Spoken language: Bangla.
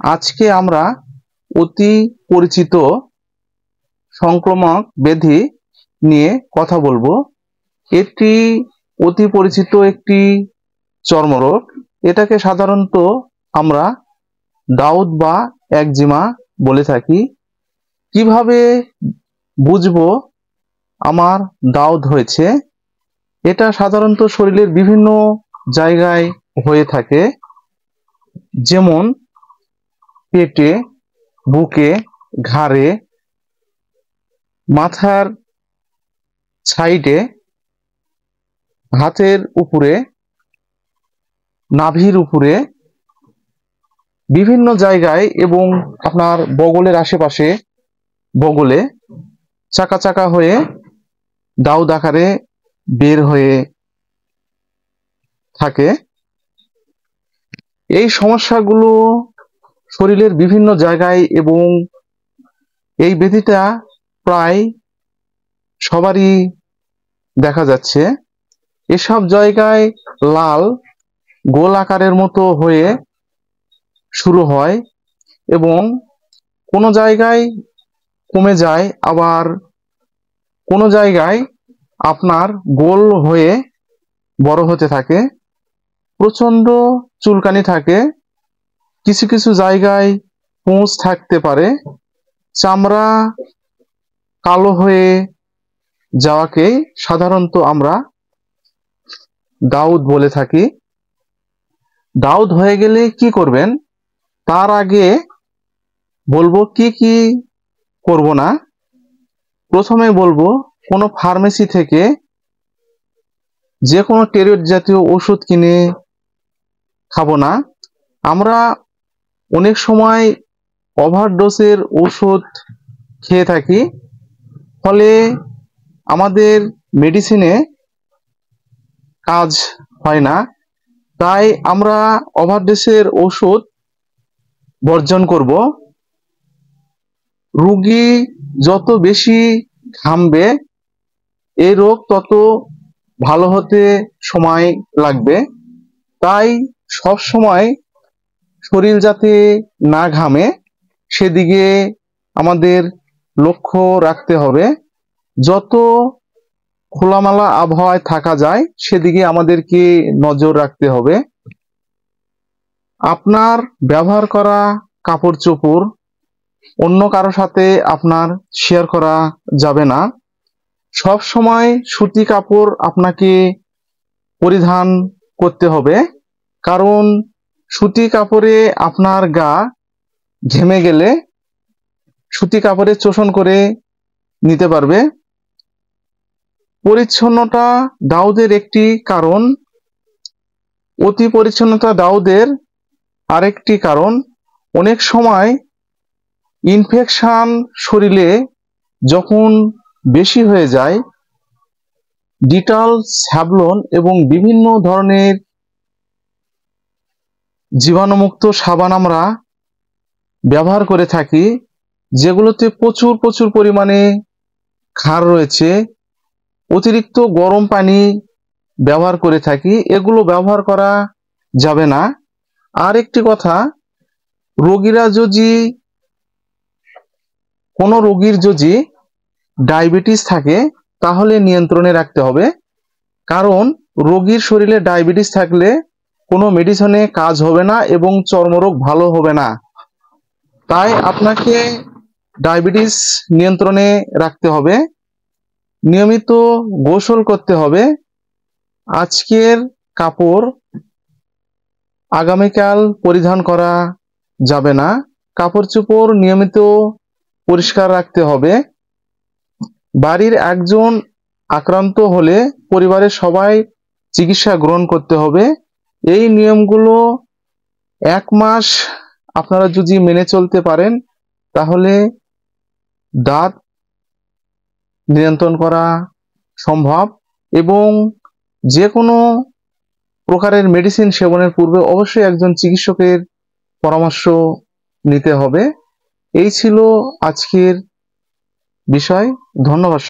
আজকে আমরা অতি পরিচিত সংক্রমক ব্যাধি নিয়ে কথা বলব। এটি অতি পরিচিত একটি চর্মরোগ। এটাকে সাধারণত আমরা দাউদ বা একজিমা বলে থাকি। কীভাবে বুঝব আমার দাউদ হয়েছে? এটা সাধারণত শরীরের বিভিন্ন জায়গায় হয়ে থাকে। যেমন পেটে, বুকে, ঘাড়ে, মাথার সাইডে, হাতের উপরে, নাভির উপরে, বিভিন্ন জায়গায় এবং আপনার বগলের আশেপাশে বগলে চাকা চাকা হয়ে দাউদ আকারে বের হয়ে থাকে। এই সমস্যাগুলো শরীরের বিভিন্ন জায়গায় এবং এই ব্যাধিটা প্রায় সবারই দেখা যাচ্ছে। এসব জায়গায় লাল গোল আকারের মতো হয়ে শুরু হয় এবং কোনো জায়গায় কমে যায়, আবার কোনো জায়গায় আপনার গোল হয়ে বড় হতে থাকে প্রচণ্ড চুলকানি থাকে কিছু কিছু জায়গায় পুঁজ থাকতে পারে। চামড়া কালো হয়ে যাওয়াকে সাধারণত আমরা দাউদ বলে থাকি। দাউদ হয়ে গেলে কি করবেন? তার আগে বলব কি কি করব না। প্রথমে বলব, কোনো ফার্মেসি থেকে যে কোনো টেরয়েড জাতীয় ওষুধ কিনে খাব না। আমরা অনেক সময় ওভারডোজের ওষুধ খেয়ে থাকি, ফলে আমাদের মেডিসিনে কাজ হয় না। তাই আমরা ওভারডোজের ওষুধ বর্জন করব। রুগী যত বেশি ঘামবে এই রোগ তত ভালো হতে সময় লাগবে। তাই সব সময় শরীর যাতে না ঘামে, সেদিকে আমাদের লক্ষ্য রাখতে হবে। যত খোলামেলা আবহাওয়ায় থাকা যায়, সেদিকে আমাদেরকে নজর রাখতে হবে। আপনার ব্যবহার করা কাপড় চোপড় অন্য কারও সাথে আপনার শেয়ার করা যাবে না। সব সময় সুতি কাপড় আপনাকে পরিধান করতে হবে, কারণ সুতি কাপড়ে আপনার গা ঘেমে গেলে সুতি কাপড়ে শোষণ করে নিতে পারবে। পরিচ্ছন্নতা দাউদের একটি কারণ। অতি পরিচ্ছন্নতা দাউদের আরেকটি কারণ। অনেক সময় ইনফেকশন শরীরে যখন বেশি হয়ে যায়, ডিটাল স্যাবলন এবং বিভিন্ন ধরনের জীবাণুমুক্ত সাবান আমরা ব্যবহার করে থাকি, যেগুলোতে প্রচুর প্রচুর পরিমাণে ক্ষার রয়েছে, অতিরিক্ত গরম পানি ব্যবহার করে থাকি, এগুলো ব্যবহার করা যাবে না। আর একটি কথা, রোগীরা যদি, কোনো রোগীর যদি ডায়াবেটিস থাকে, তাহলে নিয়ন্ত্রণে রাখতে হবে। কারণ রোগীর শরীরে ডায়াবেটিস থাকলে কোনো মেডিসিনে কাজ হবে না এবং চর্মরোগ ভালো হবে না। তাই আপনাকে ডায়াবেটিস নিয়ন্ত্রণে রাখতে হবে। নিয়মিত গোসল করতে হবে। আজকের কাপড় আগামীকাল পরিধান করা যাবে না। কাপড় চোপড় নিয়মিত পরিষ্কার রাখতে হবে। বাড়ির একজন আক্রান্ত হলে পরিবারের সবাই চিকিৎসা গ্রহণ করতে হবে। এই নিয়মগুলো এক মাস আপনারা যদি মেনে চলতে পারেন, তাহলে দাঁত নিয়ন্ত্রণ করা সম্ভব এবং যে কোনো প্রকারের মেডিসিন সেবনের পূর্বে অবশ্যই একজন চিকিৎসকের পরামর্শ নিতে হবে। এই ছিল আজকের বিষয়। ধন্যবাদ।